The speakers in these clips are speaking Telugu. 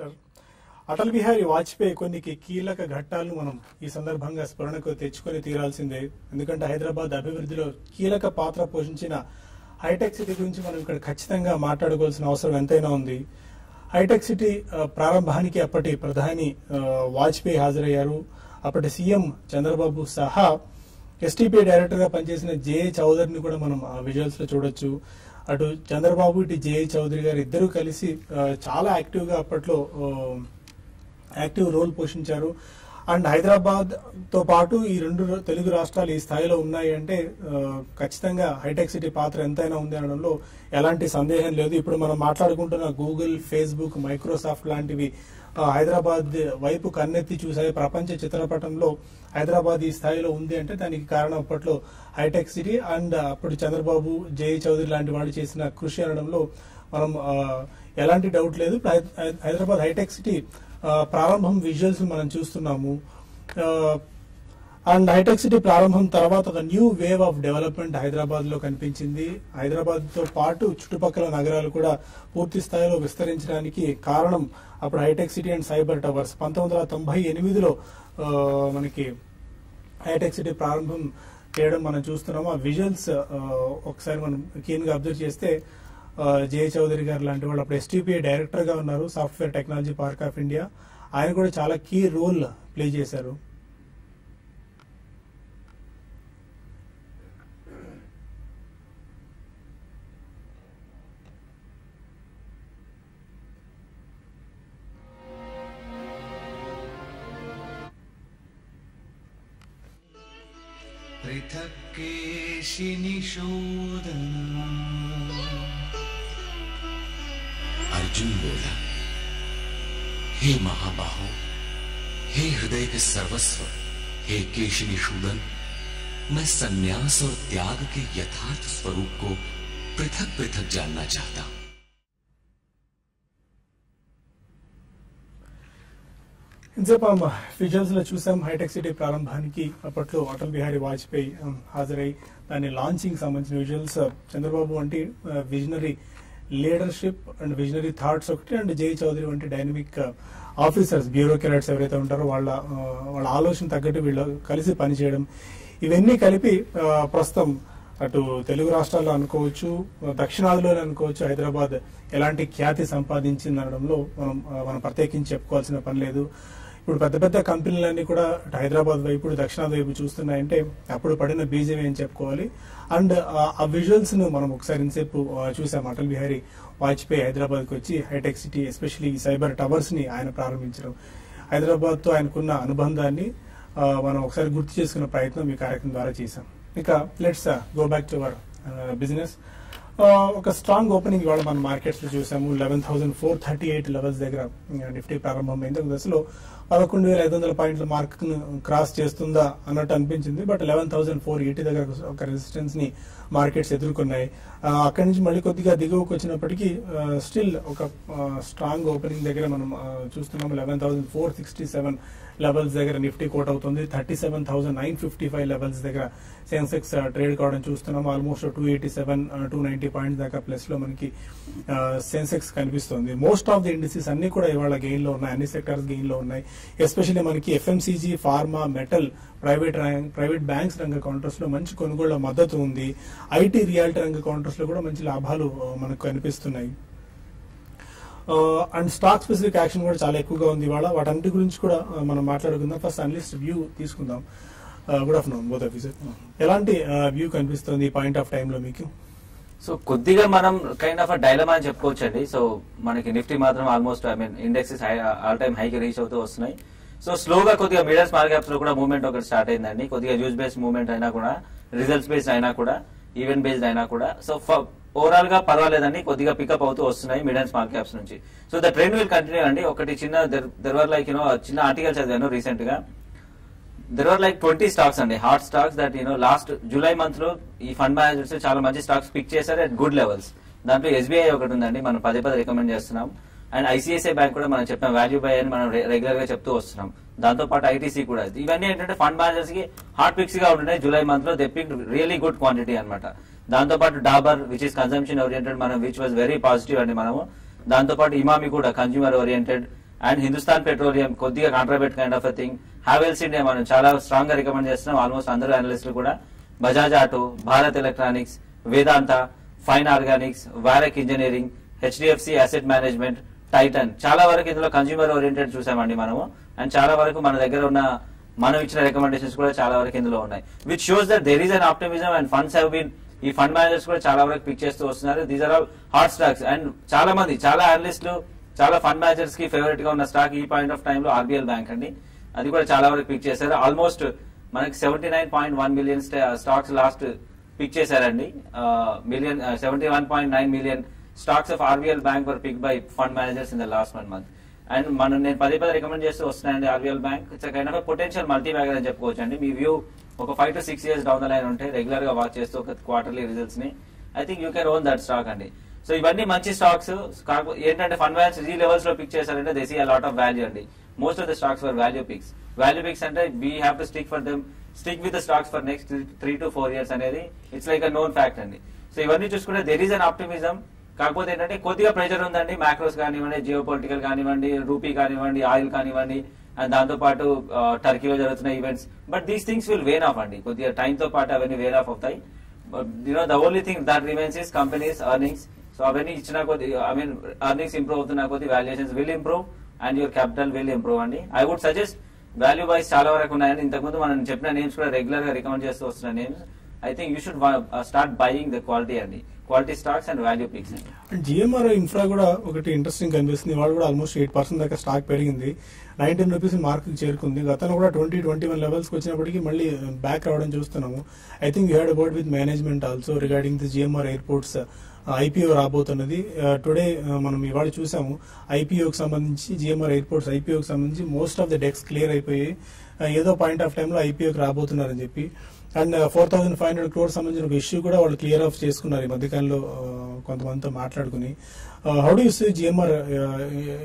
మినిస్టర్ అటల్ బిహారీ వాజ్పేయి కొన్ని కీలక ఘట్టాలను మనం ఈ సందర్భంగా స్మరణకు తెచ్చుకొని తీరాల్సిందే. ఎందుకంటే హైదరాబాద్ అభివృద్ధిలో కీలక పాత్ర పోషించిన హైటెక్ సిటీ గురించి మనం ఇక్కడ ఖచ్చితంగా మాట్లాడుకోవాల్సిన అవసరం ఎంతైనా ఉంది. హైటెక్ సిటీ ప్రారంభానికి అప్పటి ప్రధాని వాజ్పేయి హాజరయ్యారు. అప్పటి సీఎం చంద్రబాబు సహా ఎస్టీపీ డైరెక్టర్గా పనిచేసిన జే చౌదరిని కూడా మనం విజువల్స్లో చూడొచ్చు. అటు చంద్రబాబు ఇటు జేఏ చౌదరి గారు ఇద్దరు కలిసి చాలా యాక్టివ్గా అప్పట్లో యాక్టివ్ రోల్ పోషించారు. అండ్ హైదరాబాద్తో పాటు ఈ రెండు తెలుగు రాష్ట్రాలు ఈ స్థాయిలో ఉన్నాయి అంటే ఖచ్చితంగా హైటెక్ సిటీ పాత్ర ఎంతైనా ఉంది అనడంలో ఎలాంటి సందేహం లేదు. ఇప్పుడు మనం మాట్లాడుకుంటున్న గూగుల్ ఫేస్బుక్ మైక్రోసాఫ్ట్ లాంటివి హైదరాబాద్ వైపు కన్నెత్తి చూసాయి ప్రపంచ చిత్రపటంలో హైదరాబాద్ ఈ స్థాయిలో ఉంది అంటే దానికి కారణం అప్పట్లో హైటెక్ సిటీ అండ్ అప్పుడు చంద్రబాబు జయ చౌదరి లాంటి వాళ్ళు చేసిన కృషి అనడంలో మనం ఎలాంటి డౌట్ లేదు. హైదరాబాద్ హైటెక్ సిటీ ప్రారంభం విజువల్స్ మనం చూస్తున్నాము. అండ్ హైటెక్ సిటీ ప్రారంభం తర్వాత ఒక న్యూ వేవ్ ఆఫ్ డెవలప్మెంట్ హైదరాబాద్లో కనిపించింది. హైదరాబాద్తో పాటు చుట్టుపక్కల నగరాలు కూడా పూర్తి స్థాయిలో విస్తరించడానికి కారణం అప్పుడు hitech city and cyber towers. పంతొమ్మిది వందల తొంభై ఎనిమిదిలో మనకి హైటెక్ సిటీ ప్రారంభం చేయడం మనం చూస్తున్నాము. ఆ విజువల్స్ ఒకసారి మనం కీన్గా అబ్జర్వ్ చేస్తే జయ చౌదరి గారు లాంటి వాళ్ళు అప్పుడు ఎస్టీపీఐ డైరెక్టర్గా ఉన్నారు software technology park of India. ఆయన కూడా చాలా కీ రోల్ ప్లే చేశారు. पृथक् केशिनिषूदनम् अर्जुन बोला, हे महाबाहो, हे हृदय के सर्वस्व, हे केशिनिषूदन मैं संन्यास और त्याग के यथार्थ स्वरूप को पृथक पृथक जानना चाहता हूँ। ఇంతసేపు ఆ విజువల్స్లో చూసాం. హైటెక్ సిటీ ప్రారంభానికి అప్పట్లో అటల్ బిహారీ వాజ్పేయి హాజరై దాని లాంచింగ్ సంబంధించిన విజువల్స్ uh, చంద్రబాబు వంటి visionary leadership and visionary thoughts ఒకటి అండ్ జై చౌదరి వంటి డైనమిక్ ఆఫీసర్స్ బ్యూరోక్రాట్స్ ఎవరైతే ఉంటారో వాళ్ళ uh, వాళ్ళ ఆలోచన తగ్గట్టు వీళ్ళు కలిసి పనిచేయడం. ఇవన్నీ కలిపి uh, ప్రస్తుతం అటు తెలుగు రాష్ట్రాల్లో అనుకోవచ్చు దక్షిణాదిలోనే అనుకోవచ్చు హైదరాబాద్ ఎలాంటి ఖ్యాతి సంపాదించింది అనడంలో మనం um, మనం ప్రత్యేకించి చెప్పుకోవాల్సిన పని లేదు. ఇప్పుడు పెద్ద పెద్ద కంపెనీలన్నీ కూడా హైదరాబాద్ వైపు దక్షిణాది వైపు చూస్తున్నాయంటే అప్పుడు పడిన బీజం ఏం చెప్పుకోవాలి? అండ్ ఆ విజువల్స్ను మనం ఒకసారి ఇంతసేపు చూసాం. అటల్ బిహారీ వాజ్పేయి హైదరాబాద్కి వచ్చి హైటెక్ సిటీ ఎస్పెషల్లీ సైబర్ టవర్స్ని ఆయన ప్రారంభించడం. హైదరాబాద్తో ఆయనకున్న అనుబంధాన్ని మనం ఒకసారి గుర్తు చేసుకునే ప్రయత్నం ఈ కార్యక్రమం ద్వారా చేశాం. ఇక let's go back to our business ఒక స్ట్రాంగ్ ఓపెనింగ్ ఇవాళ మన మార్కెట్స్లో చూసాము. Eleven thousand four thirty eight levels దగ్గర నిఫ్టీ ప్రారంభమైంది. ఒక దశలో పదకొండు వేల ఐదు వందల పాయింట్ల మార్క్ క్రాస్ చేస్తుందా అన్నట్టు అనిపించింది. But eleven thousand four eighty దగ్గర ఒక రెసిస్టెన్స్ని మార్కెట్స్ ఎదుర్కొన్నాయి. అక్కడి నుంచి మళ్ళీ కొద్దిగా దిగువకు వచ్చినప్పటికీ స్టిల్ ఒక స్ట్రాంగ్ ఓపెనింగ్ దగ్గర మనం చూస్తున్నాము. Eleven thousand four sixty seven levels దగ్గర నిఫ్టీ కోట్ అవుతుంది. Thirty seven thousand nine fifty five levels దగ్గర సెన్సెక్స్ ట్రేడ్ కావడం చూస్తున్నాం. Almost two eighty seven two ninety points దాకా ప్లస్లో మనకి సెన్సెక్స్ కనిపిస్తుంది. మోస్ట్ ఆఫ్ ది ఇండస్ట్రీస్ అన్ని కూడా ఇవాళ గెయిన్లో ఉన్నాయి. అన్ని సెక్టర్స్ గెయిన్లో ఉన్నాయి. ఎస్పెషల్లీ మనకి FMCG pharma metal private private banks రంగ కౌంటర్స్లో మంచి కొనుగోళ్ళ మద్దతు ఉంది. ఐటీ రియాలిటీ రంగ కౌంటర్స్లో కూడా మంచి లాభాలు మనకు కనిపిస్తున్నాయి. అండ్ స్టాక్ స్పెసిఫిక్ యాక్షన్ కూడా చాలా ఎక్కువగా ఉంది. ఇవాళ వాటన్నిటి గురించి కూడా మనం మాట్లాడుకుందాం. ఫస్ట్ అనలిస్ట్ వ్యూ తీసుకుందాం. గుడ్ ఆఫ్టర్నూన్ బోత్ ఆఫీసర్ ఎలాంటి వ్యూ కనిపిస్తుంది ఈ పాయింట్ ఆఫ్ టైంలో మీకు? సో కొద్దిగా మనం కైండ్ ఆఫ్ డైలమా అని చెప్పుకోవచ్చు అండి సో మనకి నిఫ్టీ మాత్రం almost I mean indexes all time హైకి reach అవుతూ వస్తున్నాయి. సో స్లోగా కొద్దిగా మిడిల్ స్మాల్ క్యాప్స్లో కూడా మూవ్మెంట్ ఒకటి స్టార్ట్ అయిందండి. కొద్దిగా యూజ్ బేస్డ్ మూవ్మెంట్ అయినా కూడా రిజల్ట్స్ బేస్డ్ అయినా కూడా ఈవెంట్ బేస్డ్ అయినా కూడా. సో ఓవరాల్గా పర్వాలేదండి కొద్దిగా పికప్ అవుతూ వస్తున్నాయి మిడ్ అండ్ స్మాల్ క్యాప్స్ నుంచి. So the trend will continue అండి. ఒకటి చిన్న there were like you know చిన్న ఆర్టికల్ చదివాను రీసెంట్గా there are like twenty stocks అండి hot stocks that you know last July మంత్లో ఈ ఫండ్ మేనేజర్స్ చాలా మంచి స్టాక్స్ పిక్ చేశారు అట్ గుడ్ లెవెల్స్ దాంట్లో ఎస్బీఐ ఒకటి ఉందండి. మనం పదే పదే రికమెండ్ చేస్తున్నాం. అండ్ ఐసీఐసీఐ బ్యాంక్ కూడా మనం చెప్పాం. వాల్యూ బై అని మనం రెగ్యులర్గా చెప్తూ వస్తున్నాం. దాంతో పాటు ఐటీసీ కూడా. ఇవన్నీ ఏంటంటే ఫండ్ మేనేజర్స్కి హాట్ పిక్స్గా ఉంటున్నాయి జూలై మంత్లో. They pick really good quantity అనమాట దాంతో పాటు Dabur which is consumption oriented మనం విచ్ వాజ్ వెరీ పాజిటివ్ అండి మనము. దాంతో పాటు ఇమామి కూడా consumer oriented and Hindustan Petroleum కొద్దిగా contra bet kind of thing Havells India మనం చాలా స్ట్రాంగ్గా రికమెండ్ చేస్తున్నాం. ఆల్మోస్ట్ అందరూ అనలిస్టులు కూడా. Bajaj auto Bharat electronics Vedanta fine organics వారెక్ engineering HDFC asset management Titan చాలా వరకు ఇందులో కన్స్యూమర్ ఓరియంటెడ్ చూసామండి మనము. అండ్ చాలా వరకు మన దగ్గర ఉన్న మనం ఇచ్చిన రికమెండేషన్స్ కూడా చాలా వరకు ఇందులో ఉన్నాయి. Which shows that there is an optimism and funds have been ఈ ఫండ్ మేనేజర్స్ కూడా చాలా వరకు పిక్ చేస్తూ వస్తున్నారు. These are all hot stocks and చాలా మంది చాలా అనలిస్టులు చాలా ఫండ్ మేనేజర్స్కి ఫేవరెట్గా ఉన్న స్టాక్ ఈ పాయింట్ ఆఫ్ టైమ్లో ఆర్బీఎల్ బ్యాంక్ అండి. అది కూడా చాలా వరకు పిక్ చేశారు. ఆల్మోస్ట్ మనకి seventy nine point one million stocks last pick చేశారండి. Million seventy one point nine million stocks of RBL bank were pick by fund managers in the last one month and మనం నేను పదే పదే రికమెండ్ చేస్తూ వస్తున్నాయండి RBL bank it's kind of potential multibagger అని చెప్పుకోవచ్చు అండి మీ వ్యూ ఒక five to six years down the line ఉంటే రెగ్యులర్గా వాచ్ చేస్తూ ఒక quarterly రిజల్ట్స్ని I think you can own that stock అండి. సో ఇవన్నీ మంచి స్టాక్స్ ఏంటంటే ఫండ్ మేనేజర్స్ ఈ లెవెల్స్లో పిక్ చేశారంటే they see a lot of value అండి. Most of the stocks for value picks value picks అంటే we have to stick for them stick with the stocks for next three to four years అనేది it's like a known fact అండి. సో ఇవన్నీ చూసుకుంటే దెర్ ఈస్ అన్ ఆప్టిమిజం కాకపోతే ఏంటంటే కొద్దిగా ప్రెషర్ ఉందండి మ్యాక్రోస్ కానివ్వండి జియో పొలిటికల్ కానివ్వండి రూపీ కానివ్వండి ఆయిల్ కానివ్వండి అండ్ దాంతో పాటు టర్కీలో జరుగుతున్న events but these things will wane off అండి కొద్దిగా టైంతో తో పాటు అవన్నీ వేన్ ఆఫ్ అవుతాయి. You know the only thing that remains is companies earnings so అవన్నీ ఇచ్చిన కొద్ది ఐ మీన్ అర్నింగ్స్ ఇంప్రూవ్ అవుతున్న కొద్ది valuations will improve and your capital will improve అండి I would suggest value wise చాలా వరకు ఉన్నాయని ఇంతకుముందు మనం చెప్పిన నేమ్స్ కూడా రెగ్యులర్గా రికమెండ్ చేస్తూ వస్తున్న names I think you should start buying the quality అండి quality stocks and value picks and GMR infra కూడా ఒకటి ఇంట్రెస్టింగ్ కనిపిస్తుంది. వాళ్ళు కూడా ఆల్మోస్ట్ ఎయిట్ పర్సెంట్ దాకా స్టాక్ పెరిగింది. నైన్టీన్ రూపీస్ మార్క్ చేరుకుంది. గతంలో కూడా ట్వంటీ ట్వంటీ వన్ లెవెల్స్కి వచ్చినప్పటికీ మళ్ళీ uh, బ్యాక్ రావడం చూస్తున్నాము. I think you had about with management also regarding the GMR airports IPO రాబోతున్నది. Uh, today uh, మనం ఇవాళ చూసాము. ఐపీఓకి సంబంధించి జిఎంఆర్ ఎయిర్పోర్ట్స్ ఐపీఓకి సంబంధించి most of the decks clear అయిపోయి ఏదో పాయింట్ ఆఫ్ టైంలో ఐపీఓకి రాబోతున్నారని చెప్పి. And four thousand five hundred crore సంబంధించిన ఒక ఇష్యూ కూడా వాళ్ళు క్లియర్ ఆఫ్ చేసుకున్నారు ఈ మధ్యకాలంలో uh, కొంతమందితో మాట్లాడుకుని. How do you see GMR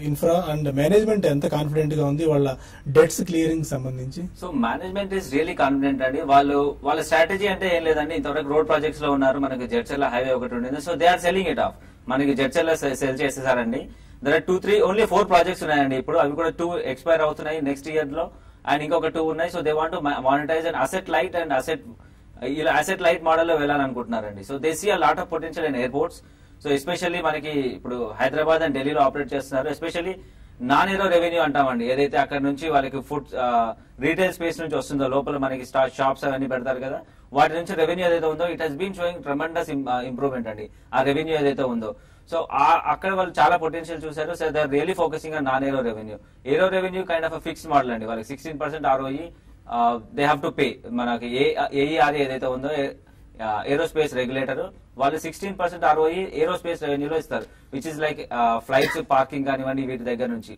infra and management ఎంత కాన్ఫిడెంట్గా ఉంది వాళ్ళ డెట్స్ క్లియరింగ్ సంబంధించి? So management is really confident అండి. వాళ్ళు వాళ్ళ స్ట్రాటజీ అంటే ఏం లేదండి. ఇంతవరకు రోడ్ ప్రాజెక్ట్స్లో ఉన్నారు. మనకి జడ్చర్ల హైవే ఒకటి ఉండేది. So they are selling it off మనకి Jadcherla sell చేసేసారండి. There are two three only four projects ఉన్నాయండి. ఇప్పుడు అవి కూడా టూ ఎక్స్పైర్ అవుతున్నాయి. నెక్స్ట్ ఇయర్లో అండ్ ఇంకొక టూ ఉన్నాయి. So they want monetize and asset light and asset ఇలా అసెట్ లైట్ మోడల్లో వెళ్ళాలనుకుంటున్నారండి. So they see a lot of potential and airports so especially మనకి ఇప్పుడు హైదరాబాద్ అండ్ ఢిల్లీలో ఆపరేట్ చేస్తున్నారు. ఎస్పెషల్లీ నాన్ ఏరో రెవెన్యూ అంటామండి. ఏదైతే అక్కడ నుంచి వాళ్ళకి ఫుడ్ రీటైల్ స్పేస్ నుంచి వస్తుందో లోపల మనకి షాప్స్ అవన్నీ పెడతారు కదా వాటి నుంచి రెవెన్యూ ఏదైతే ఉందో it has been showing tremendous improvement అండి. ఆ రెవెన్యూ ఏదైతే ఉందో. సో అక్కడ వాళ్ళు చాలా పొటెన్షియల్ చూసారు so there really focusing on non aero revenue aero revenue kind of fix model అండి. వాళ్ళకి sixteen percent ROE they have to pay మనకి ఏ ఏఈఆర్ఏ ఏదైతే ఉందో ఏరోస్పేస్ రెగ్యులేటర్ వాళ్ళు సిక్స్టీన్ పర్సెంట్ ఆర్ఓఈ ఏరోస్పేస్ రెవెన్యూలో ఇస్తారు. Which is like flights parking కానివ్వండి వీటి దగ్గర నుంచి.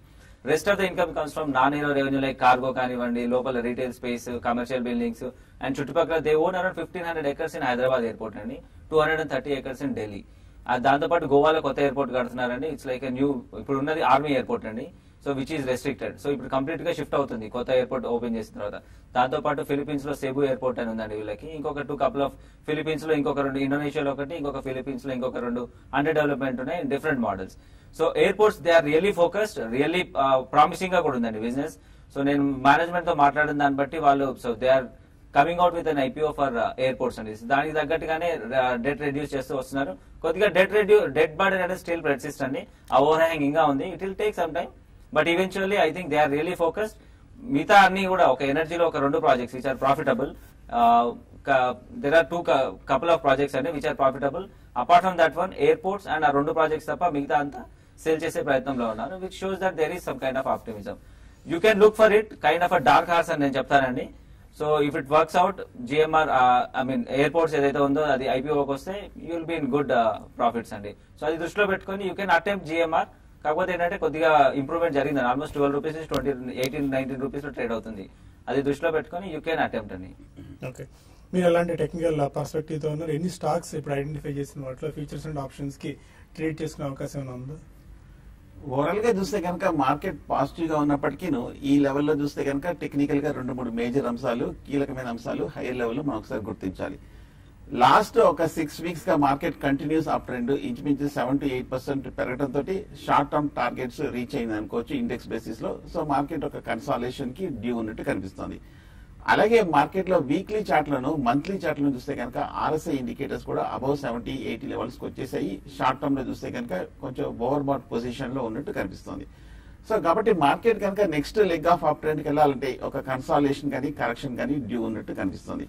Rest of the income comes from non aero revenue like cargo కానివ్వండి లోపల retail space commercial buildings and చుట్టుపక్కల they own around fifteen hundred acres in Hyderabad airport అండి. Two hundred and thirty acres in Delhi దాంతో పాటు గోవాలో కొత్త ఎయిర్పోర్ట్ కడుతున్నారండి. ఇట్స్ లైక్ న్యూ ఇప్పుడు ఉన్నది ఆర్మీ ఎయిర్పోర్ట్ అండి. So which is restricted so ఇప్పుడు కంప్లీట్గా షిఫ్ట్ అవుతుంది కొత్త ఎయిర్పోర్ట్ ఓపెన్ చేసిన తర్వాత. దాంతో పాటు ఫిలిపీన్స్లో సెబు ఎయిర్పోర్ట్ అని ఉందండి వీళ్ళకి. ఇంకొక టూ కపుల్ ఆఫ్ ఫిలిపీన్స్లో ఇంకొక రెండు ఇండోనేషియాలో ఒకటి ఇంకొక ఫిలిపీన్స్లో ఇంకొక రెండు అండర్ డెవలప్మెంట్ ఉన్నాయి different models so airports they are really focused really ప్రామిసింగ్గా కూడా ఉందండి బిజినెస్ సో నేను మేనేజ్మెంట్తో మాట్లాడిన దాన్ని బట్టి వాళ్ళు so they are coming out with an IPO for airports అండి దానికి తగ్గట్టుగానే డెట్ రెడ్యూస్ చేస్తూ వస్తున్నారు. కొద్దిగా డెట్ రెడ్యూ డెట్ బాడీ అనేది స్టిల్ పెర్సిస్ట్ అండి. ఆ ఓవర్ హ్యాంగ్ ఇంకా ఉంది. It will take some time but eventually I think they are really focused మిగతా అన్ని కూడా ఒక ఎనర్జీలో ఒక రెండు projects which are profitable there are two couple of projects అండి which are profitable apart from that one airports and ఆ రెండు ప్రాజెక్ట్స్ తప్ప మిగతా అంతా సేల్ చేసే ప్రయత్నంలో ఉన్నారు which shows that there is some kind of optimism you can look for it kind of a dark horse అని నేను చెప్తానండి. So if it works out GMR I mean airports ఏదైతే ఉందో అది ఐపీఓకి వస్తే you will be in good profits అండి. సో అది దృష్టిలో పెట్టుకుని యూ కెన్ అటెంప్ట్ జిఎంఆర్ కాకపోతే ఏంటంటే కొద్దిగా ఇంప్రూవ్మెంట్ జరిగింది. ఆల్మోస్ట్ ట్వెల్వ్ రూపీస్ నుంచి ట్వంటీ ఎయిటీన్ నైన్టీన్ రూపీస్లో ట్రేడ్ అవుతుంది. అది దృష్టిలో పెట్టుకుని యూ కెన్ అటెంప్ట్ అండి. ఓకే. మీరు ఎలాంటి టెక్నికల్ పర్స్పెక్టివ్ uh, తో ఉన్నారు? ఎన్ని స్టాక్స్ ఇప్పుడు ఐడెంటిఫై చేసిన వాటిలో? ఫీచర్స్ అండ్ ఆప్షన్స్కి ట్రేడ్ చేసుకునే అవకాశం ఏమైనా ఉందా? ఓవరాల్గా చూస్తే కనుక మార్కెట్ పాజిటివ్గా ఉన్నప్పటికీ ఈ లెవెల్లో చూస్తే కనుక టెక్నికల్గా రెండు మూడు మేజర్ అంశాలు కీలకమైన అంశాలు హైయర్ లెవెల్లో మనం ఒకసారి గుర్తించాలి. లాస్ట్ ఒక సిక్స్ వీక్స్గా మార్కెట్ కంటిన్యూస్ అప్ ట్రెండ్ ఇంచుమించు సెవెన్ టు ఎయిట్ పర్సెంట్ పెరగడంతో షార్ట్ టర్మ్ టార్గెట్స్ రీచ్ అయింది అనుకోవచ్చు ఇండెక్స్ బేసిస్లో. సో మార్కెట్ ఒక కన్సాలేషన్కి డ్యూ ఉన్నట్టు కనిపిస్తుంది. అలాగే మార్కెట్లో వీక్లీ చార్ట్లను మంత్లీ చార్ట్లను చూస్తే కనుక ఆర్ఎస్ఐ ఇండికేటర్స్ కూడా అబౌవ్ సెవెంటీ ఎయిటీ లెవెల్స్కి వచ్చేసాయి. షార్ట్ టర్మ్లో చూస్తే కనుక కొంచెం ఓవర్ బాట్ ఉన్నట్టు కనిపిస్తుంది. సో కాబట్టి మార్కెట్ కనుక నెక్స్ట్ లెగ్ ఆఫ్ అప్ ట్రెండ్కి వెళ్ళాలంటే ఒక కన్సాలేషన్ కానీ కరెక్షన్ కానీ డ్యూ ఉన్నట్టు కనిపిస్తుంది.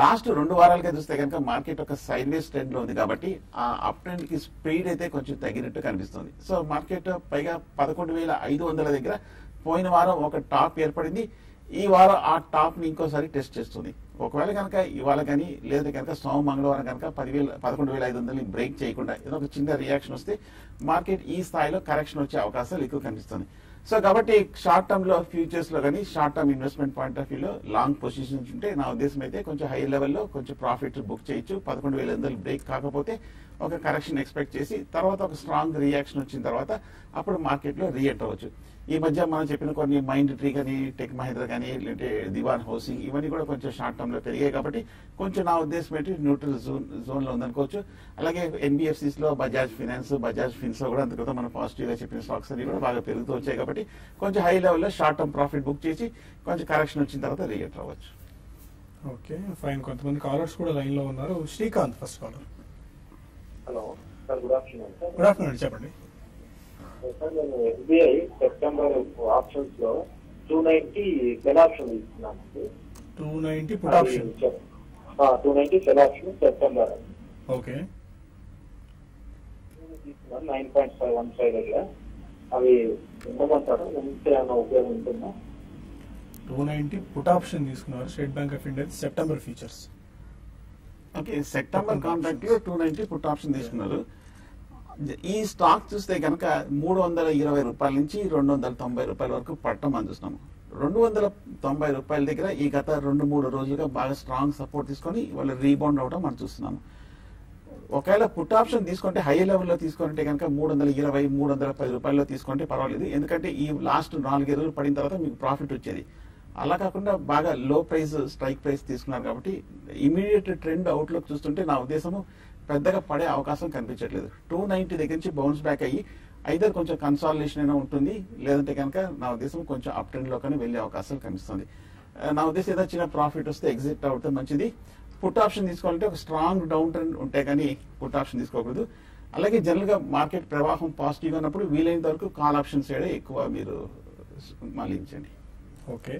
లాస్ట్ రెండు వారాలుగా చూస్తే కనుక మార్కెట్ ఒక సైడ్వేస్ ట్రెండ్లో ఉంది కాబట్టి ఆ అప్ ట్రెండ్కి స్పీడ్ అయితే కొంచెం తగ్గినట్టు కనిపిస్తుంది. సో మార్కెట్ పైగా పదకొండు వేల ఐదు వందల దగ్గర పోయిన వారం ఒక టాప్ ఏర్పడింది. ఈ వారం ఆ టాప్ని ఇంకోసారి టెస్ట్ చేస్తుంది. ఒకవేళ కనుక ఇవాళ కానీ లేదా కనుక సోమ మంగళవారం కనుక పదివేల పదకొండు వేల ఐదు వందలని బ్రేక్ చేయకుండా ఏదో ఒక చిన్న రియాక్షన్ వస్తే మార్కెట్ ఈ స్థాయిలో కరెక్షన్ వచ్చే అవకాశాలు ఎక్కువ కనిపిస్తుంది. సో కాబట్టి షార్ట్ టర్మ్లో ఫ్యూచర్స్లో కానీ short term investment point of వ్యూలో లాంగ్ పొజిషన్స్ ఉంటే నా ఉద్దేశం అయితే కొంచెం హై లెవెల్లో కొంచెం ప్రాఫిట్ బుక్ చేయొచ్చు. పదకొండు వేల వందలు బ్రేక్ కాకపోతే ఒక కరెక్షన్ ఎక్స్పెక్ట్ చేసి తర్వాత ఒక స్ట్రాంగ్ రియాక్షన్ వచ్చిన తర్వాత అప్పుడు మార్కెట్లో రీఎంటర్ అవ్వచ్చు. ఈ మధ్య మనం చెప్పిన కొన్ని మైండ్ ట్రీ కానీ టెక్ మహేంద్ర కానీ లేదంటే దివాన్ హౌసింగ్ ఇవన్నీ కూడా కొంచెం షార్ట్ టర్మ్లో పెరిగాయి కాబట్టి కొంచెం నా ఉద్దేశం ఏంటి న్యూట్రల్ జోన్ జోన్లో ఉందనుకోవచ్చు అలాగే ఎన్బిఎఫ్సిస్లో బజాజ్ ఫినాన్స్ బజాజ్ ఫిన్స్లో కూడా అంతకుతా మనం పాజిటివ్గా చెప్పిన స్టాక్స్ అన్ని కూడా బాగా పెరుగుతూ వచ్చాయి కాబట్టి కొంచెం హై లెవెల్లో షార్ట్ టర్మ్ ప్రాఫిట్ బుక్ చేసి కొంచెం కరెక్షన్ వచ్చిన తర్వాత రీఎంటర్ అవ్వచ్చు ఓకే ఫైన్. కొంతమంది కాలర్స్ కూడా లైన్లో ఉన్నారు. Srikanth first caller hello good afternoon. Good afternoon చెప్పండి. నేను ఎస్బీఐ సెప్టెంబర్ ఆప్షన్స్లో టూ నైన్టీ సెల్ ఆప్షన్ తీసుకున్నాను two ninety put option two ninety sell option September. Okay. తీసుకున్నాను nine point five one five దగ్గర. అవి ఉండమంటారు ఏమైనా ఉపయోగం ఉంటుందా? టూ నైన్టీ పుట్ ఆప్షన్ తీసుకున్నారు State Bank of India September features okay September contract two ninety put option తీసుకున్నారు. ఈ స్టాక్ చూస్తే కనుక మూడు వందల ఇరవై రూపాయల నుంచి రెండు వందల తొంభై రూపాయల వరకు పట్టడం మనం చూస్తున్నాము రెండు వందల తొంభై రూపాయల దగ్గర ఈ గత రెండు మూడు రోజులుగా బాగా స్ట్రాంగ్ సపోర్ట్ తీసుకొని వాళ్ళు రీబౌండ్ అవడం మనం చూస్తున్నాము. ఒకవేళ పుట్ ఆప్షన్ తీసుకుంటే హై లెవెల్లో తీసుకుంటే కనుక మూడు వందల ఇరవై మూడు వందల పది రూపాయల్లో తీసుకుంటే పర్వాలేదు. ఎందుకంటే ఈ లాస్ట్ నాలుగైదు రోజులు పడిన తర్వాత మీకు ప్రాఫిట్ వచ్చేది. అలా కాకుండా బాగా లో ప్రైస్ స్ట్రైక్ ప్రైస్ తీసుకున్నారు కాబట్టి ఇమీడియట్ ట్రెండ్ అవుట్లుక్ చూస్తుంటే నా ఉద్దేశము పెద్దగా పడే అవకాశం కనిపించట్లేదు. టూ నైన్టీ దగ్గర నుంచి బౌన్స్ బ్యాక్ అయ్యి ఐదర్ కొంచెం కన్సాలిడేషన్ అయినా ఉంటుంది లేదంటే కనుక నా ఉద్దేశం కొంచెం అప్ ట్రెండ్లో కానీ వెళ్ళే అవకాశాలు కనిపిస్తుంది. నా ఉద్దేశం ఏదో చిన్న ప్రాఫిట్ వస్తే ఎగ్జిట్ అవుతే మంచిది. పుట్ ఆప్షన్ తీసుకోవాలంటే ఒక స్ట్రాంగ్ డౌన్ ట్రెండ్ ఉంటే కానీ పుట్ ఆప్షన్ తీసుకోకూడదు. అలాగే జనరల్గా మార్కెట్ ప్రవాహం పాజిటివ్గా ఉన్నప్పుడు వీలైనంత వరకు కాల్ ఆప్షన్ సైడ్ ఎక్కువ మీరు మళ్ళించండి ఓకే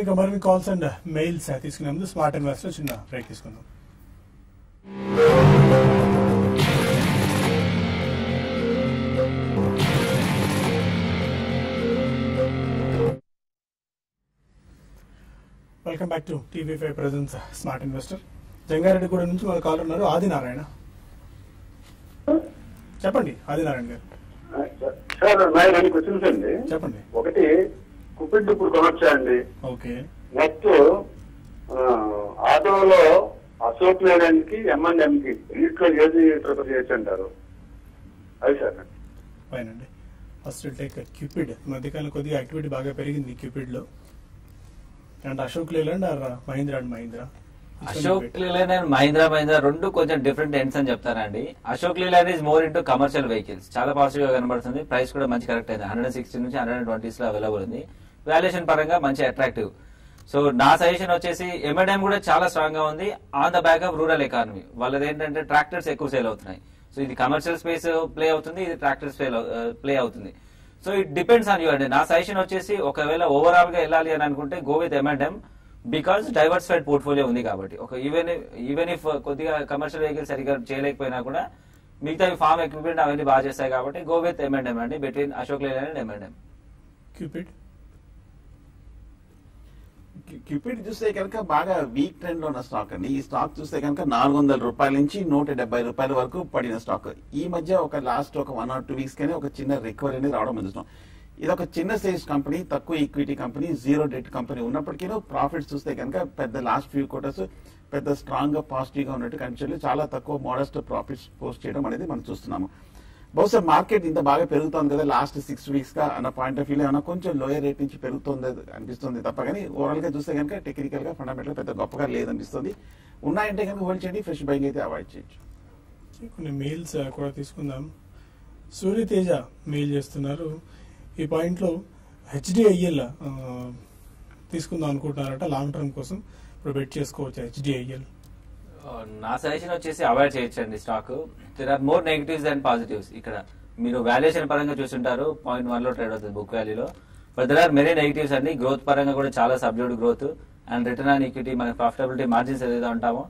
ఇంకా మరి కాల్స్ అండ్ మెయిల్స్ తీసుకునే ముందు స్మార్ట్ ఇన్వెస్టర్ చిన్న బ్రేక్ తీసుకుందాం. Welcome back to TV five presents smart investor Jangareddy కూడా నుంచి మన కాల్ ఉన్నారు. ఆదినారాయణ. చెప్పండి ఆదినారాయణ గారు. సార్ నా రెండు క్వశ్చన్స్ అండి. చెప్పండి. ఒకటి కుప్పిడ్ ఇప్పుడు కొనొచ్చా అండి? ఓకే. నెక్స్ట్ ఆటోలో అశోక్ లేడానికి ఎంఎన్కి వీటిలో ఏది ప్రిఫర్ చేయొచ్చు అంటారు అది సార్. ఫైన్ అండి ఫస్ట్ టేక్ క్యూపిడ్. మధ్యకాలం కొద్దిగా యాక్టివిటీ బాగా పెరిగింది క్యూపిడ్లో and Ashok Leyland or Mahindra and Mahindra? Ashok Leyland and Mahindra Mahindra రెండు కొంచెం డిఫరెంట్ ఎండ్స్ అని చెప్తానండి. Ashok Leyland is more into commercial vehicles చాలా పాజిటివ్గా కనబడుతుంది. ప్రైస్ కూడా మంచి కరెక్ట్ అయింది హండ్రెడ్ సిక్స్టీ నుంచి హండ్రెడ్ ట్వంటీస్లో అవైలబుల్ ఉంది. వాల్యుయేషన్ పరంగా మంచి అట్రాక్టివ్ సో నా సజెషన్ వచ్చేసి ఎంఎడ్ఎం కూడా చాలా స్ట్రాంగ్గా ఉంది. On the back of rural economy వాళ్ళది ఏంటంటే ట్రాక్టర్స్ ఎక్కువ సేల్ అవుతున్నాయి. సో ఇది కమర్షియల్ స్పేస్ ప్లే అవుతుంది ఇది ట్రాక్టర్స్ ప్లే uh, అవుతుంది. So it depends on you అండి నా సజెషన్ వచ్చేసి ఒకవేళ ఓవరాల్గా వెళ్ళాలి అని అనుకుంటే go with M and M because diversified portfolio ఉంది కాబట్టి. ఒక ఈవెన్ ఈవెన్ ఇఫ్ కొద్దిగా కమర్షియల్ వెహికల్ సరిగ్గా చేయలేకపోయినా కూడా మిగతా ఫామ్ ఎక్విప్మెంట్ అవన్నీ బాగా చేస్తాయి కాబట్టి go with M and M అండి. బిట్వీన్ అశోక్ లేలాండ్ అండ్ ఎంఎన్ఎం క్యూపిడ్ క్యూపిడ్ చూస్తే కనుక బాగా వీక్ ట్రెండ్లో ఉన్న స్టాక్ అండి. ఈ స్టాక్ చూస్తే కనుక నాలుగు వందల రూపాయల నుంచి నూట డెబ్బై రూపాయల వరకు పడిన స్టాక్ ఈ మధ్య ఒక లాస్ట్ ఒక వన్ ఆర్ టూ వీక్స్ కానీ ఒక చిన్న రికవరీ అనేది రావడం చూస్తాం ఇది ఒక చిన్న సైజ్ కంపెనీ తక్కువ equity company zero debt company ఉన్నప్పటికీ ప్రాఫిట్స్ చూస్తే కనుక పెద్ద లాస్ట్ ఫ్యూ క్వార్టర్స్ పెద్ద స్ట్రాంగ్గా పాజిటివ్గా ఉన్నట్టు కనిపించలేదు చాలా తక్కువ మోడస్ట్ ప్రాఫిట్స్ పోస్ట్ చేయడం అనేది మనం చూస్తున్నాము. బహుశా మార్కెట్ ఇంత బాగా పెరుగుతోంది కదా లాస్ట్ సిక్స్ వీక్స్గా అన్న పాయింట్ ఆఫ్ వ్యూ ఏమైనా కొంచెం లోయర్ రేట్ నుంచి పెరుగుతుంది అనిపిస్తుంది తప్ప కానీ ఓవరాల్గా చూస్తే కనుక టెక్నికల్గా ఫండమెంటల్ పెద్ద గొప్పగా లేదనిపిస్తుంది. ఉన్నాయంటే కనుక హోల్డ్ చేయండి ఫ్రెష్ బైంగ్ అయితే అవాయిడ్ చేయొచ్చు. కొన్ని మెయిల్స్ కూడా తీసుకుందాం. సూర్యతేజ మెయిల్ చేస్తున్నారు. ఈ పాయింట్లో హెచ్డిఐఎల్ తీసుకుందాం అనుకుంటున్నారట లాంగ్ టర్మ్ కోసం. ఇప్పుడు బెట్ చేసుకోవచ్చు హెచ్డిఐఎల్ నా సజెషన్ వచ్చేసి అవాయిడ్ చేయొచ్చండి stock there are more negatives and positives ఇక్కడ మీరు వాల్యుయేషన్ పరంగా చూస్తుంటారు పాయింట్ వన్లో ట్రేడ్ అవుతుంది book వాల్యూలో but there are many negatives అండి. గ్రోత్ పరంగా కూడా చాలా subdued growth and return on equity మన ప్రాఫిటబిలిటీ మార్జిన్స్ ఏదైతే ఉంటామో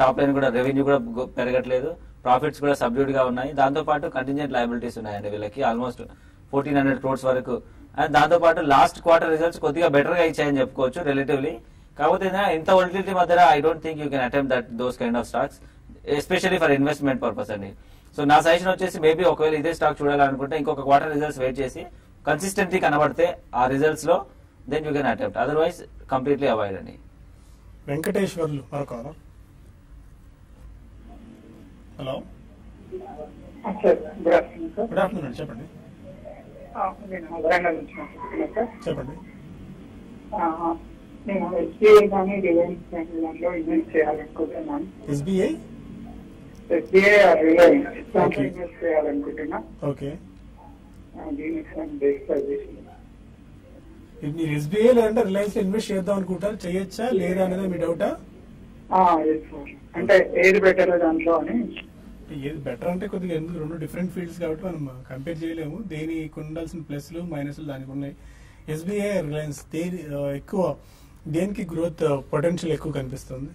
టాప్ లైన్ uh, కూడా రెవెన్యూ కూడా పెరగట్లేదు. ప్రాఫిట్స్ కూడా సబ్జ్యూడ్గా ఉన్నాయి. దాంతో పాటు కంటింజెంట్ లయబిలిటీస్ ఉన్నాయండి వీళ్ళకి. ఆల్మోస్ట్ ఫోర్టీన్ హండ్రెడ్ క్రోడ్స్ వరకు. అండ్ దాంతో పాటు లాస్ట్ క్వార్టర్ రిజల్ట్స్ కొద్దిగా బెటర్గా ఇచ్చాయని చెప్పుకోవచ్చు రిలేటివ్లీ కాకపోతే ఇంత వొలిటిలిటీ మధ్య I don't think you can attempt that those kind of stocks especially for investment purpose అండి. సో నా సజెషన్ వచ్చేసి మేబీ ఒకవేళ ఇదే స్టాక్ చూడాలనుకుంటే ఇంకొక క్వార్టర్ రిజల్ట్స్ వెయిట్ చేసి కన్సిస్టెంట్లీ కనబడితే ఆ రిజల్ట్స్లో then you can attempt otherwise completely avoid అండి. వెంకటేశ్వర్లు మరొక హలో. సార్ గుడ్ ఆఫ్టర్నూన్ చెప్పండి. చెప్పండి. ఆ, నేను ఎస్బీఐ కానీ రిలయన్స్ ఇన్వెస్ట్ చేయాలనుకుంటున్నాను ఎస్బీఐ ఎస్బీఐ రిలయన్స్ దాంట్లో Okay. ఇన్వెస్ట్ చేయాలనుకుంటున్నా ఓకే దీనికి సజెషన్ మీరు ఎస్బీఐ లేదంటే రిలయన్స్లో ఇన్వెస్ట్ చేద్దాం అనుకుంటారు? చేయొచ్చా? లేదా అనేది మీ డౌటా? అంటే ఏది బెటర్ దాంట్లో అని? ఏది బెటర్ అంటే కొద్దిగా ఎందుకు రెండు డిఫరెంట్ ఫీల్డ్స్ కాబట్టి మనం కంపేర్ చేయలేము. దేనికి ఉండాల్సిన ప్లస్లు మైనస్లు దానికి ఉన్నాయి. ఎస్బీఐ రిలయన్స్ దేని ఎక్కువ దేనికి గ్రోత్ పొటెన్షియల్ ఎక్కువ కనిపిస్తుంది?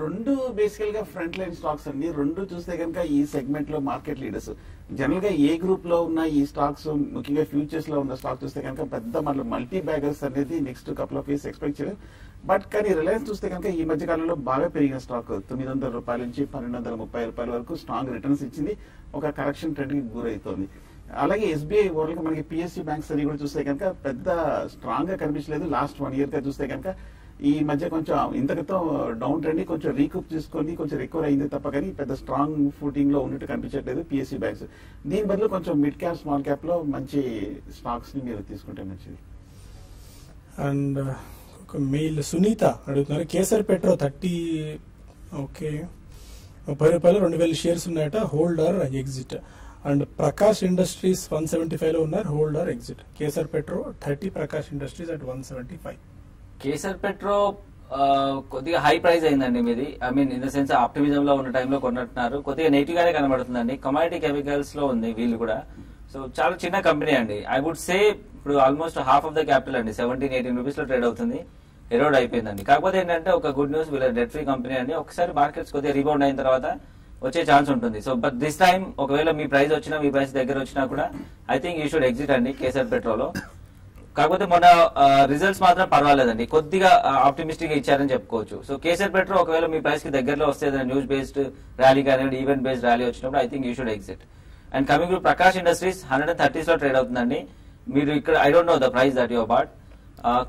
రెండు బేసికల్గా ఫ్రంట్ లైన్ స్టాక్స్ అండి. రెండు చూస్తే కనుక ఈ సెగ్మెంట్లో మార్కెట్ లీడర్స్. జనరల్గా ఏ గ్రూప్లో ఉన్న ఈ స్టాక్స్ ముఖ్యంగా ఫ్యూచర్స్లో ఉన్న స్టాక్ చూస్తే కనుక పెద్ద మళ్ళీ మల్టీ బ్యాగర్స్ అనేది next couple of years expect చేయలేదు. బట్ కానీ రిలయన్స్ చూస్తే కనుక ఈ మధ్య కాలంలో బాగా పెరిగిన స్టాక్. తొమ్మిది వందల రూపాయల నుంచి పన్నెండు వందల ముప్పై రూపాయల వరకు స్ట్రాంగ్ రిటర్న్స్ ఇచ్చింది. ఒక కరెక్షన్ ట్రెండ్కి గురవుతోంది అలాగే ఎస్బీఐ ఓవరాల్గా మనకి పిఎస్సి బ్యాంక్స్ అని కూడా చూస్తే కనుక పెద్ద స్ట్రాంగ్గా కనిపించలేదు. లాస్ట్ వన్ ఇయర్గా చూస్తే కనుక ఈ మధ్య కొంచెం ఇంత క్రితం డౌన్ ట్రెండ్ కొంచెం రీకూప్ చేసుకొని కొంచెం రికవర్ అయింది తప్ప కానీ పెద్ద స్ట్రాంగ్ ఫుటింగ్లో ఉన్నట్టు కనిపించట్లేదు పిఎస్సి బ్యాంక్స్ దీని బదులు కొంచెం మిడ్ క్యాప్ స్మాల్ క్యాప్లో మంచి స్టాక్స్ని మీరు తీసుకుంటే మంచిది. అండ్ uh, మెయిల్ సునీత అడుగుతున్నారు కేసర్ పెట్రో థర్టీ ఓకే. ముప్పై రూపాయలు రెండు వేల షేర్స్ ఉన్నాయట holder exit and Prakash industries one seventy ఫైవ్లో ఉన్నారు holder exit. Kesar petro thirty Prakash industries at one seventy five. Kesar petro కొద్దిగా హై ప్రైస్ అయిందండి మీది. I mean in the sense optimism లో ఉన్న టైంలో కొన్నట్టున్నారు. కొద్దిగా నెగిటివ్ గానే కనబడుతుందండి. కమాడిటీ కెమికల్స్లో ఉంది వీళ్ళు కూడా. సో చాలా చిన్న కంపెనీ అండి. ఐ వుడ్ సే ఇప్పుడు almost half of the capital అండి. సెవెంటీన్ ఎయిటీన్ రూపీస్లో ట్రేడ్ అవుతుంది. ఎరోడ్ అయిపోయిందండి. కాకపోతే ఏంటంటే ఒక గుడ్ న్యూస్ వీళ్ళ డెట్ ఫ్రీ కంపెనీ అండి. ఒకసారి మార్కెట్స్ కొద్దిగా రీబౌండ్ అయిన తర్వాత వచ్చే ఛాన్స్ ఉంటుంది. సో బట్ దిస్ టైం ఒకవేళ మీ ప్రైస్ వచ్చినా మీ ప్రైస్ దగ్గర వచ్చినా కూడా I think you should exit అండి కేసర్ పెట్రోలో కాకపోతే మొన్న రిజల్ట్స్ మాత్రం పర్వాలేదండి. కొద్దిగా ఆప్టిమిస్టిక్గా ఇచ్చారని చెప్పుకోవచ్చు. సో కేసీఆర్ పెట్రోల్ ఒకవేళ మీ ప్రైస్కి దగ్గరలో వస్తే న్యూస్ బేస్డ్ ర్యాలీ కానివ్వండి ఈవెంట్ బేస్డ్ ర్యాలీ వచ్చినప్పుడు I think you should exit and coming to Prakash industries hundred and థర్టీస్లో trade అవుతుందండి. మీరు ఇక్కడ I don't know the price that your bought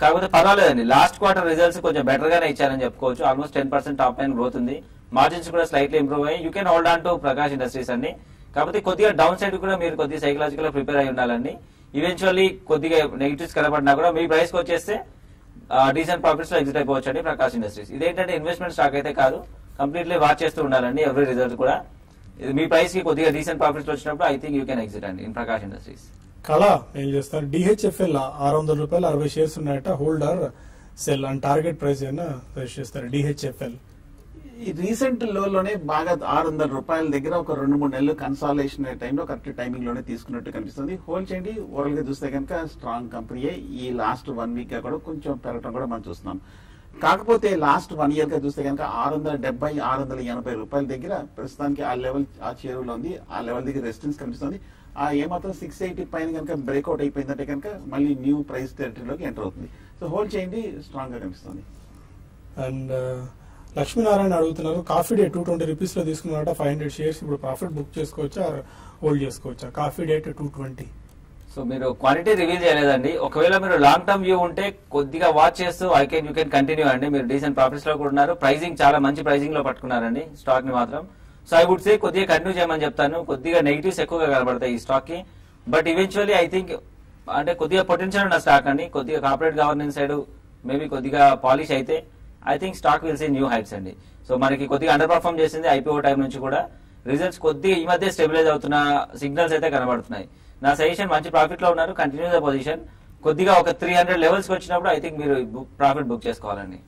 కాకపోతే పర్వాలేదండి. లాస్ట్ క్వార్టర్ రిజల్ట్స్ కొంచెం బెటర్ గానే ఇచ్చారని చెప్పుకోవచ్చు. Almost ten percent top line growth ఉంది. మార్జిన్స్ కూడా స్లైట్లీ ఇంప్రూవ్ అయ్యి you can hold on to Prakash industries అన్ని. కాకపోతే కొద్దిగా డౌన్ సైడ్ కూడా మీరు కొద్దిగా సైకలాజికల్గా ప్రిపేర్ అయి ఉండాలండి. ఈవెన్చువల్లీ కొద్దిగా నెగిటివ్స్ కనబడినా కూడా మీ ప్రైస్ వచ్చేస్తే డీసెంట్ ప్రాఫిట్స్లో ఎగ్జిట్ అయిపోవచ్చు అండి ప్రకాష్ ఇండస్ట్రీస్ ఇదేంటంటే ఇన్వెస్ట్మెంట్ స్టాక్ అయితే కాదు కంప్లీట్లీ వాచ్ చేస్తూ ఉండాలండి ఎవ్రీ రిజల్ట్ కూడా. ఇది మీ ప్రైస్కి కొద్దిగా డీసెంట్ ప్రాఫిట్స్ వచ్చినప్పుడు I think you can exit అండి ఇన్ ప్రకాష్ ఇండస్ట్రీస్ కళ ఏం చేస్తారు? డిహెచ్ఎఫ్ఎల్ ఆరు వందల రూపాయలు అరవై షేర్స్ ఉన్నాయట holder sell and target price ఏమైనా సజెస్ట్ చేస్తారు? డిహెచ్ఎఫ్ఎల్ ఈ రీసెంట్లోనే బాగా ఆరు వందల రూపాయల దగ్గర ఒక రెండు మూడు నెలలు కన్సాలేషన్ టైంలో కరెక్ట్ టైమింగ్లోనే తీసుకున్నట్టు కనిపిస్తుంది. హోల్ చేయండి ఓవరాల్గా చూస్తే కనుక స్ట్రాంగ్ కంపెనీయే ఈ లాస్ట్ వన్ వీక్గా కూడా కొంచెం పెరగడం కూడా మనం చూస్తున్నాం. కాకపోతే లాస్ట్ వన్ ఇయర్గా చూస్తే కనుక ఆరు వందల డెబ్బై ఆరు వందల ఎనభై రూపాయల దగ్గర ప్రస్తుతానికి ఆ లెవెల్ ఆ చేరువలో ఉంది. ఆ లెవెల్ దగ్గర రెసిస్టెన్స్ కనిపిస్తుంది. ఆ ఏమాత్రం సిక్స్ ఎయిటీ పైన కనుక బ్రేక్అవుట్ అయిపోయిందంటే కనుక మళ్ళీ న్యూ ప్రైస్ టెరిటరీలోకి ఎంటర్ అవుతుంది. సో హోల్డ్ చేయండి స్ట్రాంగ్గా కనిపిస్తుంది. అండ్ లక్ష్మీనారాయణ అడుగుతున్నారు కాఫీ డే టూ ట్వంటీ రూపీస్లో తీసుకున్నారట ఫైవ్ హండ్రెడ్ షేర్స్ ఇప్పుడు ప్రాఫిట్ బుక్ చేసుకోవచ్చా హోల్డ్ చేసుకోవచ్చా? Coffee day two twenty so మీరు క్వాంటిటీ రివీల్ చేయలేదండి. ఒకవేళ మీరు లాంగ్ టర్మ్ వ్యూ ఉంటే కొద్దిగా వాచ్ చేస్తూ I can you can continue అండి. మీరు డీసెంట్ ప్రాఫిట్స్లో కూడా ఉన్నారు. ప్రైజింగ్ చాలా మంచి ప్రైజింగ్లో పట్టుకున్నారండి స్టాక్ని మాత్రం. సో ఐ వుడ్ సే కొద్దిగా కంటిన్యూ చేయమని చెప్తాను. కొద్దిగా నెగిటివ్స్ ఎక్కువగా కనబడతాయి ఈ స్టాక్కి. బట్ ఈవెన్చువల్లీ ఐ థింక్ అంటే కొద్దిగా పొటెన్షియల్ ఉన్న స్టాక్ అండి. కొద్దిగా కార్పొరేట్ గవర్నెన్స్ సైడ్ మేబీ కొద్దిగా పాలిష్ అయితే I think stock will see new heights అండి. సో మనకి కొద్దిగా అండర్ పర్ఫామ్ చేసింది ఐపీఓ టైం నుంచి కూడా. రిజల్ట్స్ కొద్దిగా ఈ మధ్య స్టెబిలైజ్ అవుతున్న సిగ్నల్స్ అయితే కనబడుతున్నాయి. నా సజెషన్ మంచి ప్రాఫిట్లో ఉన్నారు. కంటిన్యూ ద పొజిషన్ కొద్దిగా ఒక త్రీ హండ్రెడ్ లెవెల్స్ వచ్చినప్పుడు ఐ థింక్ మీరు ప్రాఫిట్ బుక్ చేసుకోవాలండి.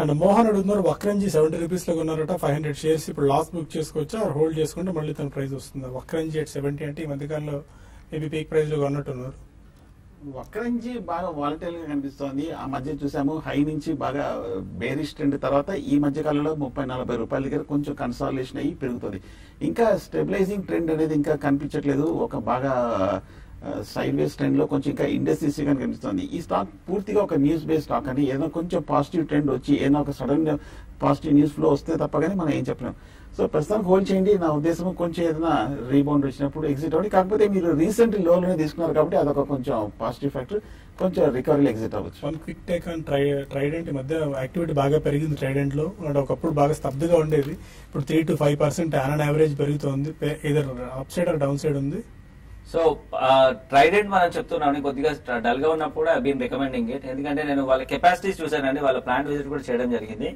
అండ్ మోహన్ అడుగుతున్నారు వక్రంజీ సెవెంటీ రూపీస్లో ఉన్నారట. ఫైవ్ హండ్రెడ్ షేర్స్ ఇప్పుడు లాస్ బుక్ చేసుకోవచ్చా? హోల్డ్ చేసుకుంటే మళ్ళీ తన ప్రైస్ వస్తుంది? వక్రంజీ ఎట్ సెవెంటీ అంటే ఈ మధ్యకాలంలో మేబీ పీక్ ప్రైస్లో కొన్నట్టున్నారు నుంచి బాగా వాలటైల్గా కనిపిస్తోంది. ఆ మధ్య చూసాము హై నుంచి బాగా బేరిష్ ట్రెండ్ తర్వాత ఈ మధ్య కాలంలో ముప్పై నలభై రూపాయల దగ్గర కొంచెం కన్సాలేషన్ అయ్యి పెరుగుతుంది. ఇంకా స్టెబిలైజింగ్ ట్రెండ్ అనేది ఇంకా కనిపించట్లేదు. ఒక బాగా సైడ్ వేస్ ట్రెండ్లో కొంచెం ఇంకా ఇండస్ట్రీస్గా కనిపిస్తుంది. ఈ స్టాక్ పూర్తిగా ఒక న్యూస్ బేస్డ్ స్టాక్ అని ఏదైనా కొంచెం పాజిటివ్ ట్రెండ్ వచ్చి ఏదైనా ఒక సడన్ పాజిటివ్ న్యూస్ ఫ్లో వస్తే తప్ప కానీ మనం ఏం చెప్పలేం. సో ప్రస్తుతానికి హోల్డ్ చేయండి. నా ఉద్దేశం కొంచెం ఏదైనా రీబౌండ్ వచ్చినప్పుడు ఎగ్జిట్ అవ్వండి. కాకపోతే మీరు రీసెంట్ లోలోనే తీసుకున్నారు కాబట్టి అదొక కొంచెం పాజిటివ్ ఫ్యాక్టర్ కొంచెం రికవరీ ఎగ్జిట్ అవ్వచ్చు. One quick take on try Trident ఈ మధ్య యాక్టివిటీ బాగా పెరిగింది ట్రైడెంట్లో. అండ్ ఒకప్పుడు బాగా స్తబ్దుగా ఉండేది. ఇప్పుడు three to five percent on average పెరుగుతోంది. Either up side or down side ఉంది. సో ట్రైడెంట్ మనం చెప్తున్నాం కొద్దిగా డల్గా ఉన్నప్పుడు ఐ బీన్ రికమెండింగ్ ఇట్ ఎందుకంటే నేను వాళ్ళ కెపాసిటీస్ చూసానండి వాళ్ళ ప్లాంట్ విజిట్ కూడా చేయడం జరిగింది.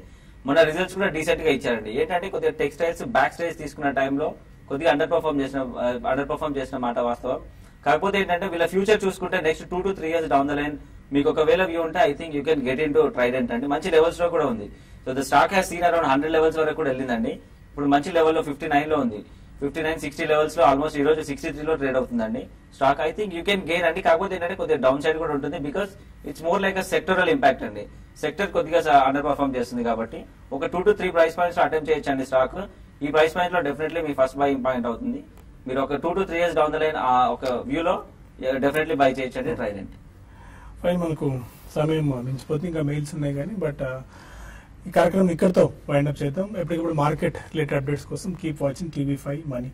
మన రిజల్ట్స్ కూడా డీసెంట్గా ఇచ్చారండి. ఏంటంటే కొద్దిగా టెక్స్టైల్స్ బ్యాక్ స్టేజ్ తీసుకున్న టైంలో కొద్దిగా అండర్ పర్ఫామ్ చేసిన అండర్ పర్ఫామ్ చేసిన మాట వాస్తవం. కాకపోతే ఏంటంటే వీళ్ళ ఫ్యూచర్ చూసుకుంటే next two to three years down the line మీకు ఒకవేళ వ్యూ ఉంటే I think you can get in to Trident అండి. మంచి లెవెల్స్లో కూడా ఉంది. So the stock has seen around hundred levels వరకు కూడా వెళ్ళిందండి. ఇప్పుడు మంచి లెవెల్లో ఫిఫ్టీ నైన్లో ఉంది. ఫిఫ్టీ నైన్ సిక్స్టీ లెవెల్స్లో ఆల్మోస్ట్ ఈ రోజు సిక్స్టీ త్రీ లో ట్రేడ్ అవుతుందండి. Stock I think you can gain అండి. కాకపోతే ఏంటంటే కొద్దిగా డౌన్ సైడ్ కూడా ఉంటుంది because it's more like a sectoral impact అండి. సెక్టర్ కొద్దిగా అండర్ పర్ఫామ్ చేస్తుంది కాబట్టి ఒక two to three price points attempt చేయొచ్చండి స్టాక్ ఈ ప్రైస్ పాయింట్లో డెఫినెట్లీ మీ ఫస్ట్ బైయింగ్ పాయింట్ అవుతుంది. మీరు ఒక two to three years down the line ఒక వ్యూలో డెఫినెట్లీ బై చేయొచ్చండి ట్రైడెంట్ ఫైన్ మనకు సమయం మించిపోతుంది ఇంకా మెయిల్స్ ఉన్నాయి కానీ బట్ ఈ కార్యక్రమం ఇక్కడతో వైండప్ చేద్దాం. ఎప్పటికప్పుడు మార్కెట్ రిలేటెడ్ అప్డేట్స్ కోసం keep watching TV five money